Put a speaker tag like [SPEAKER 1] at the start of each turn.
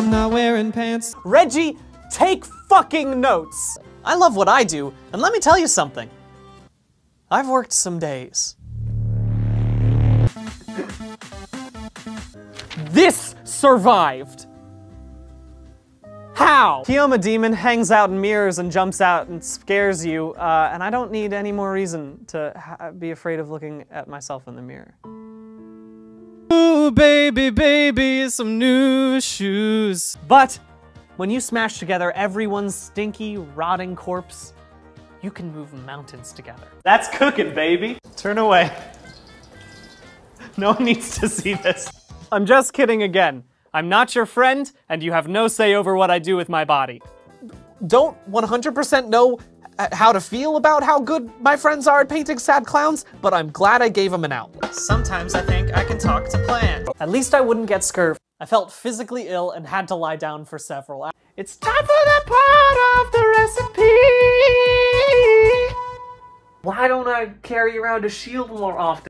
[SPEAKER 1] I'm not wearing pants.
[SPEAKER 2] Reggie, take fucking notes. I love what I do, and let me tell you something. I've worked some days. This survived. How? Kioma Demon hangs out in mirrors and jumps out and scares you, uh, and I don't need any more reason to be afraid of looking at myself in the mirror.
[SPEAKER 1] Ooh, baby, baby, some new shoes.
[SPEAKER 2] But when you smash together everyone's stinky, rotting corpse, you can move mountains together. That's cooking, baby. Turn away. No one needs to see this. I'm just kidding again. I'm not your friend, and you have no say over what I do with my body. Don't 100% know Uh, how to feel about how good my friends are at painting sad clowns, but I'm glad I gave them an outlet. Sometimes I think I can talk to plants. At least I wouldn't get scurvy. I felt physically ill and had to lie down for several hours. It's time for that part of the recipe! Why don't I carry around a shield more often?